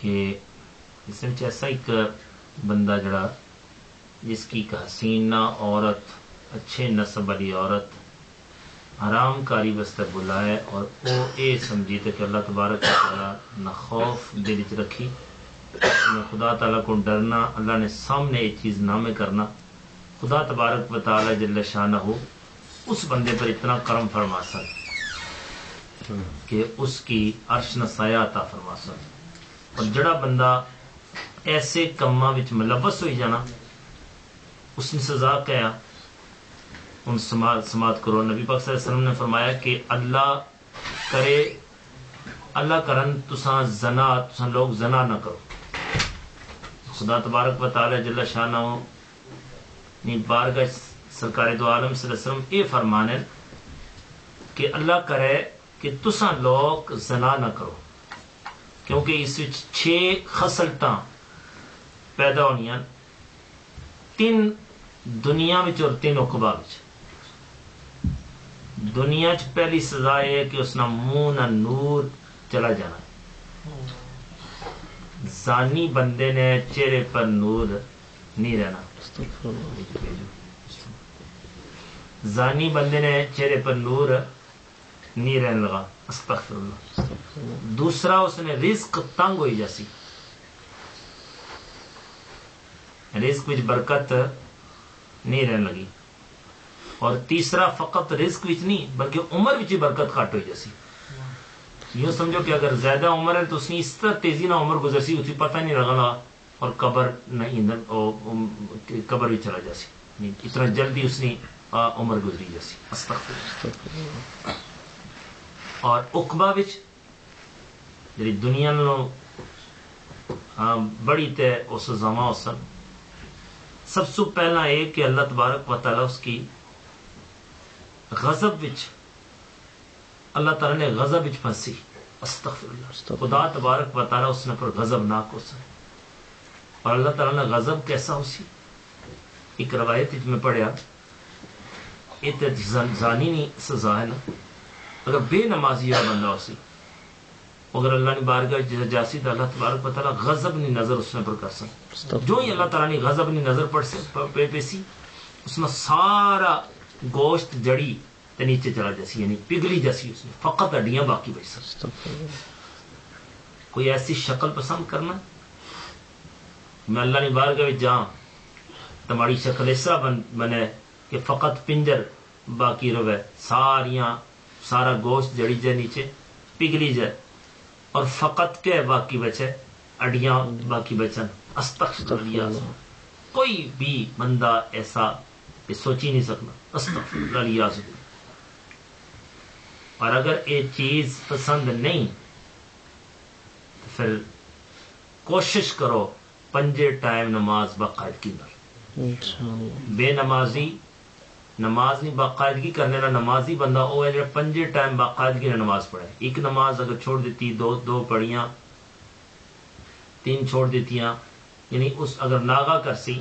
कि इसमें ऐसा एक बंदा जड़ा, जिसकी एक हसीना औरत, अच्छे नस्ब वाली औरत, आरामकारी वास्ते बुलाए और वो ये समझी कि अल्लाह तबारक न खौफ दिल च रखी, न खुदा तला को डरना, अल्लाह ने सामने ये चीज़ ना में करना। खुदा तबारक बताला जल्ल शाह हो उस बंदे पर इतना कर्म फरमा सक कि उसकी अर्श नसाया अता फरमा सक और जड़ा बंदा ऐसे कम्मा विच मुलवस हो जाना उसने सजा कहा उन समात समात करो नबी पाक वसल्लम ने फरमाया कि अल्लाह करे अल्लाह करन तुसा जना तुसा लोग जना ना करो खुदा तबारक व ताला जल्ला नी बारगाह सरकार दो आलम वसल्लम ये फरमान कि अल्लाह करे कि तुसा लोग जना ना करो क्योंकि इस छे खसलत पैदा होनियाँ तीन दुनिया और तीन उकबा दुनिया च पहली सजा है कि उसना मुँह ना नूर चला जाना। जानी बंदे ने चेहरे पर नूर नहीं रहना। जानी बंदे ने चेहरे पर नूर नहीं रहने लगा। दूसरा उसने रिस्क तंग हुई जैसी। रिस्क विच बरकत नहीं रहने लगी। और तीसरा, फकत रिस्क विच नहीं, बल्कि उम्र विच ही बरकत घट हुई जैसी। यूँ समझो कि अगर ज़्यादा उम्र है तो उसने इस तरह तेज़ी ना उम्र गुजर सी उसे पता नहीं लगना और कबर नहीं कबर भी चला जासी। इतना जल्दी उसने उम्र गुजरी जैसी। और उकबा विच जी दुनिया बड़ी ते उस जमा उसन सबसे पहला है कि अल्लाह तबारक व वाली उसकी गजब विच, अल्लाह तला ने गजब विच फंसी। खुदा तबारक वाली उसने पर गजब ना को और अल्लाह तला ने गजब कैसा उसी एक रवायत में पढ़िया ये जानी नहीं, सजा है ना। अगर बेनमाजी बंदा उसी। अगर अल्लाह ने बारगाह जासी तो अल्लाह तबारक वाली गजब नहीं नज़र उसने पर कर सक। जो ही अल्लाह तला ने गजब नहीं नज़र पड़ से पे पेसी उसने सारा गोश्त जड़ी ते नीचे चला जैसी यानी पिघली जैसी उसमें फकत हड्डियाँ बाकी बच सक। कोई ऐसी शक्ल पसंद करना? मैं अल्लाह ने बारगाह जा तुम्हारी शक्ल तरह बन, बने कि फकत पिंजर बाकी रवे सारिया सारा गोश्त जड़ी जाए नीचे पिघली जाए। और फकत के बाकी बचे अडिया बाकी बचन। अस्तक कोई भी बंदा ऐसा सोच ही नहीं सकना अस्तक और अगर ये चीज़ पसंद नहीं तो फिर कोशिश करो पंजे टाइम नमाज़ बाकायदगी बेनमाजी नमाज़ नहीं बाकायदगी करने वाला नमाजी बंदा वो है जो पंजे टाइम बाकायदगी नमाज़ पढ़े एक नमाज़ अगर छोड़ देती दो दो पढ़िया तीन छोड़ देती यानी उस अगर नागा कर सी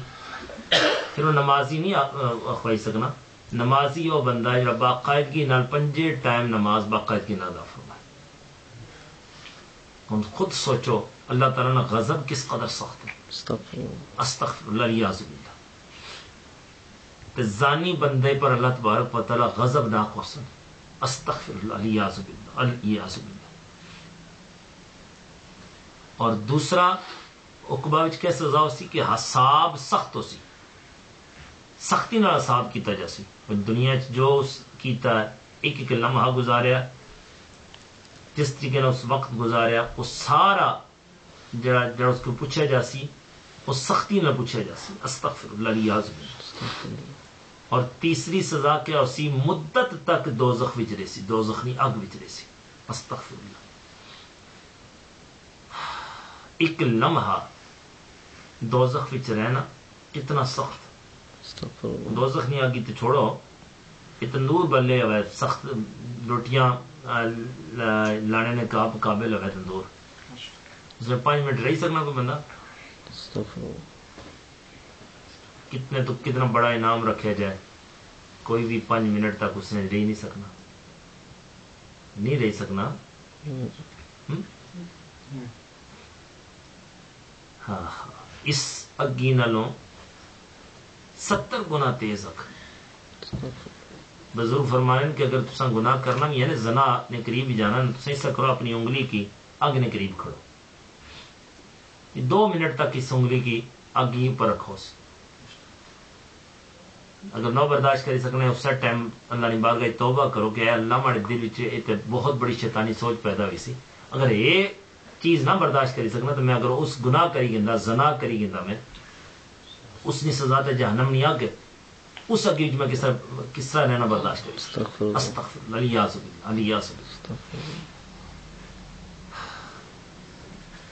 फिर वो नमाजी नहीं अखवाई सकना। नमाजी वो बंदा है जो बाकायदगी नाल पंजे टाइम नमाज़ बाकायदगी ना अदा फरमाए हम खुद सोचो अल्लाह ताला ना गजब किस कदर सख्त है। अस्तगफिरुल्लाह जानी बंदे पर अल्लाह तबारक वाली गजब ना कोसन और दूसरा विच क्या सजा हो सी कि हसाब सख्त हो सी। सख्ती ना हसाब किया जैसी दुनिया जो कीता, एक एक लम्हा गुजारिया, जिस तरीके ने उस वक्त गुजारिया, वो सारा जरा जरा उसको पूछा जासी वो सख्ती ना पूछा जासी अस्तगफिरुल्लाह और तीसरी सजा क्या उसी मुद्दत तक दो जख विच सी दो जखनी अग विच सी। अस्तगफिरुल्लाह। एक लम्हा दो जख विच रहना कितना सख्त। दो जख नहीं आगी तो छोड़ो। ये तंदूर बल्ले हुए सख्त रोटियाँ लाने ने काबिल हुए तंदूर उसमें पाँच मिनट रही सकना कोई बंदा। कितने तो कितना बड़ा इनाम रखे जाए, कोई भी पाँच मिनट तक उसने रह नहीं सकना। नहीं रह सकना। हम्म? हाँ हाँ। इस अग्नि नालों सत्तर गुना तेज अख बजुर्ग फरमाने कि अगर तुसा गुनाह करना भी है ना जना ने करीब ही जाना तुसा हिस्सा करो अपनी उंगली की अग ने करीब खड़ो। दो मिनट तक इस उंगली की अग्नि पर रखो उसे। अगर नौ बर्दाश्त कर सकने उस टाइम अल्लाह ने बारगाह तौबा करो कि अल्लाह माड़े दिल विच बहुत बड़ी शैतानी सोच पैदा हुई सी। अगर ये चीज़ ना बर्दाश्त कर सकना तो मैं अगर उस गुनाह करी गिंदा जना करी गिंदा मैं उसकी सजा तो जहनम नहीं आगे उस अगे मैं किस तरह किस तरह रहना बर्दाश्त करी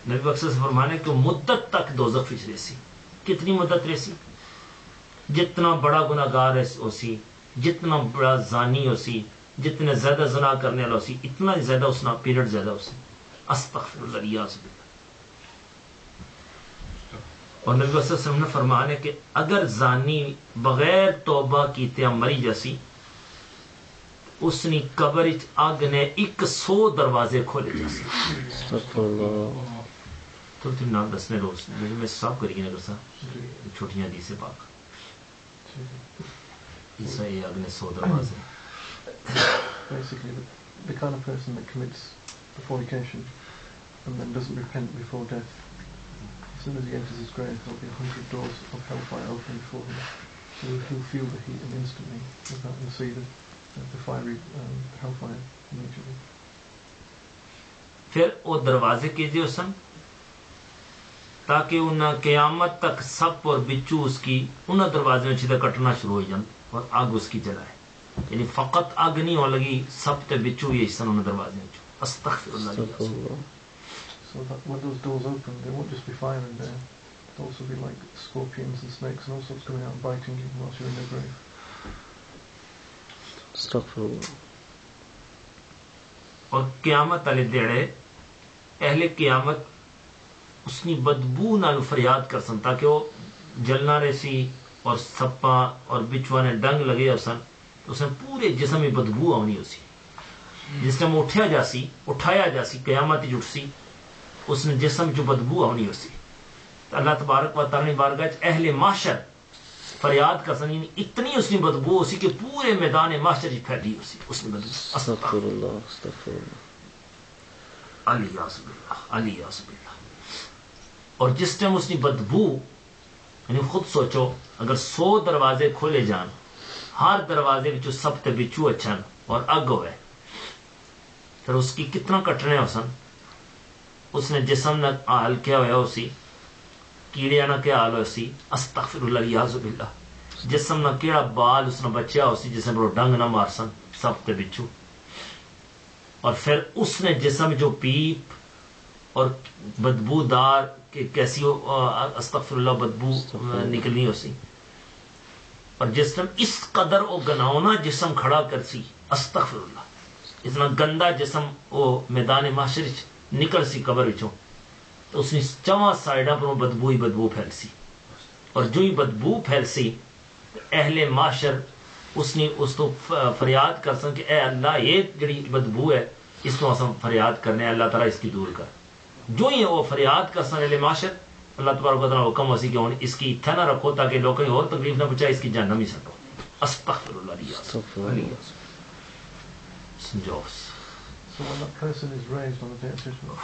नबी बख्श फरमाने कि मुद्दत तक दोजख विच रेसी कितनी मुद्दत रेसी जितना बड़ा गुनागार है उसी जितना बड़ा जानी उसी जितने ज़्यादा जना करने वाला उसी इतना ज़्यादा उसना पीरियड ज़्यादा उसी। और नबी वसल्लम ने फरमाया है कि अगर जानी बगैर तौबा कीते मरी जैसी उसनी कबर अग ने एक सौ दरवाजे खोले जैसे। तो तुम नाम दसने रोज मैं सब करिए नगर सा छोटियाँ दी से पाक। ईसा ये अग ने सौ दरवाजे Basically, the, the kind of person that commits the fornication and then doesn't repent before death, as soon as he enters his grave, there'll be a hundred doors of hellfire open before him. So he'll feel the heat and instantly without and see the, the fiery um, hellfire immediately. फिर वो दरवाजे कीजिए सन ताकि उन क्यामत तक सब और बिच्छू उसकी उन दरवाजे में सीधे कटना शुरू हो जाए और आग उसकी जलाए यानी फकत आग नहीं हो लगी सब ते बिच्छू ये सन उन दरवाजे में अस्तगफिरुल्लाह So that when those doors open, they won't just be fire in there. There'll also be like scorpions and snakes and all sorts coming out and biting you whilst you're in your grave. Astaghfirullah. और क्यामत वाले देड़े अहले क्यामत उसकी बदबू नाल फरियाद कर सन ताकि वो जलना रेसी और सप्पा और बिचवा ने डंग लगे सन तो उसने पूरे जिसम में बदबू आनी उसी जिस टाइम उठा जासी उठाया जासी क्यामत जुटसी उसने जिसम जो बदबू आनी उसी तो अल्लाह तबारक व ताला बारगाह अहले माशर फरियाद कर सनी इतनी उसकी बदबू उसी कि पूरे मैदान माशर ही फैली उसी उसने बदबू Astaghfirullah. Astaghfirullah. अलियासबिल्लाह अलियासबिल्लाह और जिस टाइम उसकी बदबू, यानी खुद सोचो, अगर सौ दरवाजे खोले जान, हर दरवाजे विचों सब ते बिचू अच्छन और अग होवे फिर उसकी कितना कटने होसन उसने जिसम न हाल क्या होया उसी कीड़िया ना क्या हाल हो उसी अस्तगफिरुल्लाह जिसम ना केड़ा बाल उसने बच्चा उसी जिसम रो डंग ना मारसन सब ते बिचू और फिर उसने जिसम जो पीप और बदबूदार के कैसी अस्तगफिरुल्लाह बदबू निकलनी उसी। और जिस टाइम इस कदर वो गनावना जिसम खड़ा कर सी अस्तगफिरुल्लाह। इतना गंदा जिसम वो मैदान माशर निकल सी कबर विचों तो उसने चवा साइडा पर बदबू ही बदबू फैल सी और जो ही बदबू फैल सी अहले माशर उसने उस तो फरियाद कर सन कि ए अल्लाह ये जड़ी बदबू है इस तो असम फरियाद करने अल्लाह ताला इसकी दूर कर। जो ही वो फरियाद कर सन अहले माशर अल्लाह तबारक व तआला हुक्म वसी कि हुन इसकी इत्थे ना रखो ताकि लोगों को और तकलीफ ना पहुंचाए इसकी जान ही सको अस्तगफिरुल्लाह Astaghfirullah. समझो So when that person is raised on the day of judgment,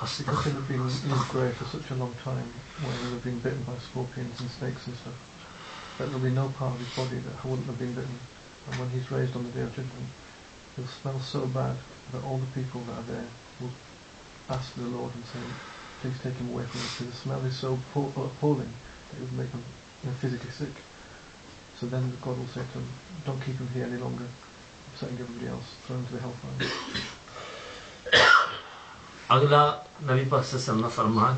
because he'll have been in his grave for such a long time, where he'll have been bitten by scorpions and snakes and stuff, that there'll be no part of his body that wouldn't have been bitten. And when he's raised on the day of judgment, he'll smell so bad that all the people that are there will ask the Lord and say, please take him away from us, because the smell is so appalling that it will make him you know, physically sick. So then God will say to him, don't keep him here any longer, upsetting everybody else, throw him to the hellfire. अगला नबी पाक सल्लल्लाहु अलैहि फरमान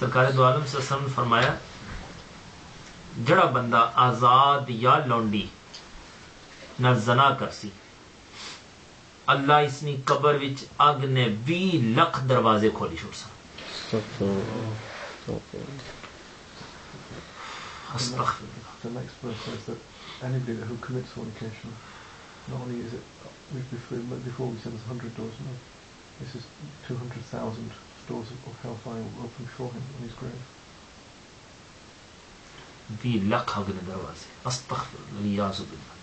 सरकार दो आलम सल्लल्लाहु ने फरमाया जड़ा बंदा आजाद या लौंडी न जना करसी ਅੱਲਾ ਇਸਨੀ ਕਬਰ ਵਿੱਚ ਅੱਗ ਨੇ 20 ਲੱਖ ਦਰਵਾਜ਼ੇ ਖੋਲੀ ਛੋੜ ਸਨ The next verse says that anybody who commits fornication, not only is it before, before we said there's 100 doors, no, this is 200,000 doors of hellfire will open before him on his grave. 20 lakh agne darwaze. Astaghfirullah, liyazu billah.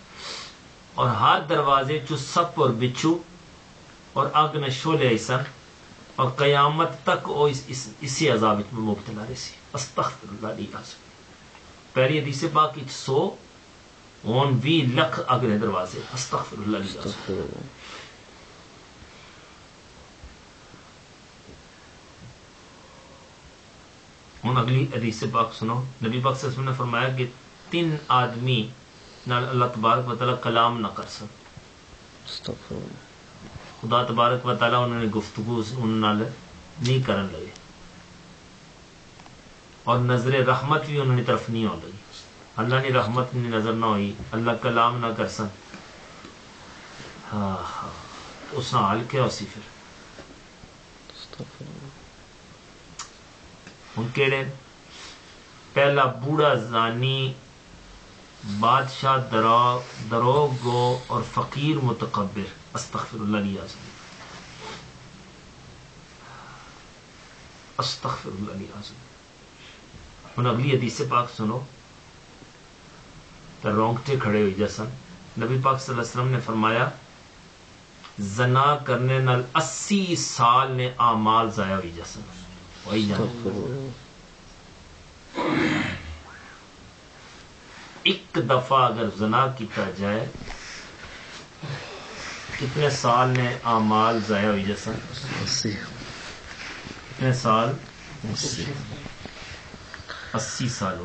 और हर दरवाजे चो सप और बिच्छू और अग ने शोले ऐसा और कयामत तक वो इस, इस इसी अजाब में मुबतला रही अस्तगफिरुल्लाह पहली हदीस पाक सो ओन भी लख अग्नि दरवाजे। हूँ अगली हदीस पाक सुनो। नबी पाक ने फरमाया कि तीन आदमी अल्लाह तबारक व कलाम ना कर सक। खुदा तबारक व ताला उन्होंने गुफ्तगु उन्होंने नहीं करन लगे। और नज़र रहमत भी उन्होंने तरफ़ नहीं हो लगी। अल्लाह की रहमत नहीं नज़र ना हुई अल्लाह कलाम ना कर सन। हाँ हाँ। उसने हाल क्या उसी फिर? हूँ केड़े? पहला बूढ़ा जानी बादशाह दरा गो और फकीर मुतकबिर अस्तगफिरुल्लाह अस्तगफिरुल्लाह हूँ अगली हदीस पाक सुनो। तो रोंगटे खड़े हुई जैसन। नबी पाक वसल्लम ने फरमाया, जना करने नाल अस्सी साल ने आमाल जाया हुई जैसन। वही जान। एक दफ़ा अगर जना किया जाए कितने साल ने आमाल जाया हुई जैसा कितने साल? अस्सी। साल